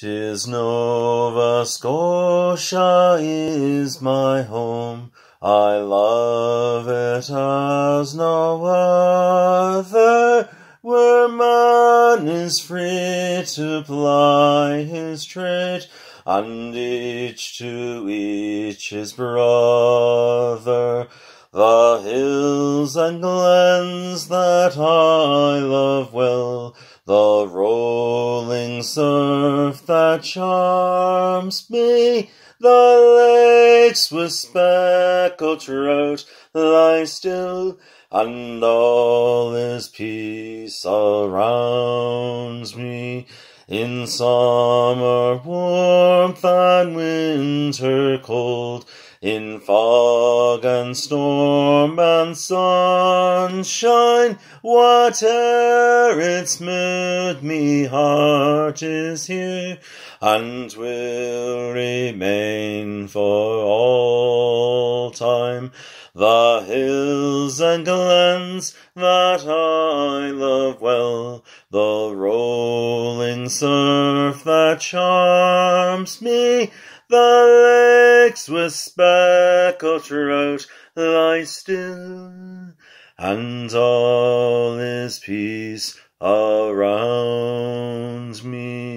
'Tis Nova Scotia is my home, I love it as no other, Where man is free to ply his trade, And each to each his brother. The hills and glens that I love well, The rolling surf that charms me, The lakes with speckled trout lie still, And all is peace around me. In summer warmth and winter cold, in fog and storm and sunshine, whate'er its mood, me heart is here, and will remain for all time. The hills and glens that I love well, the rolling surf that charms me, the lakes with speckled trout lie still, and all is peace around me.